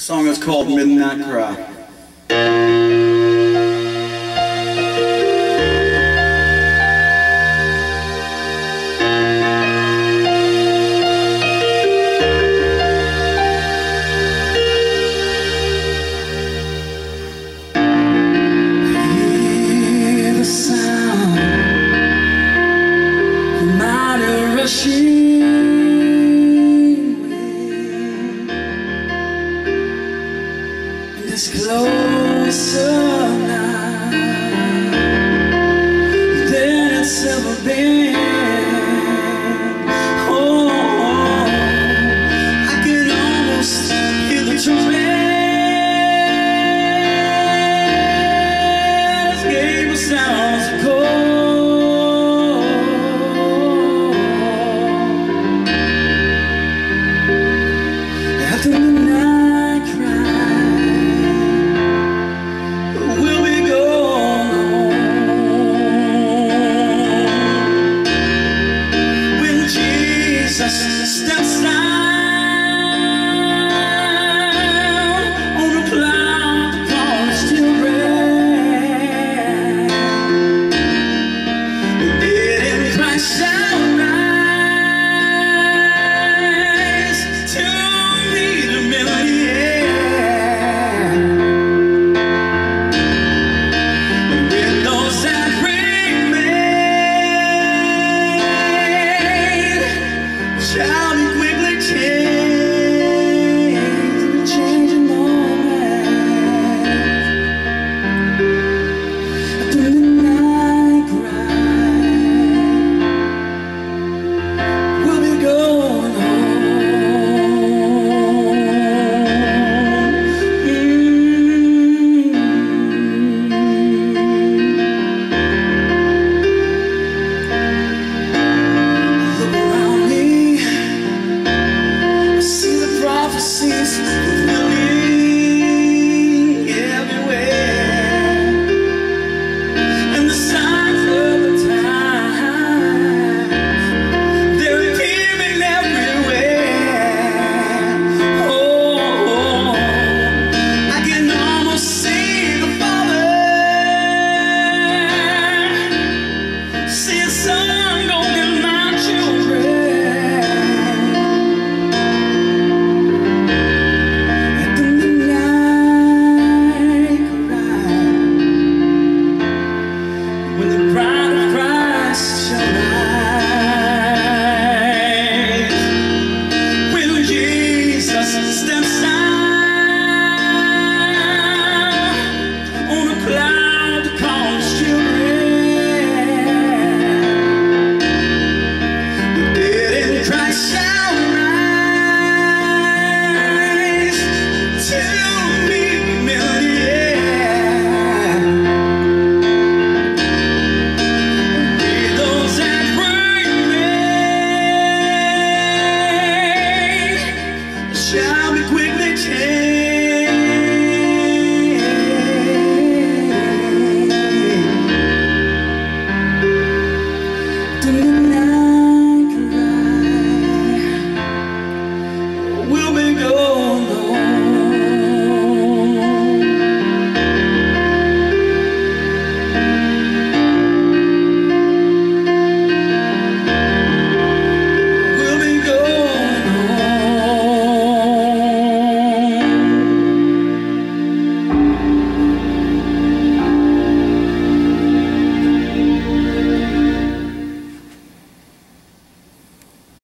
song is called Midnight Cry. Hear is closer. When the pride of Christ shall rise.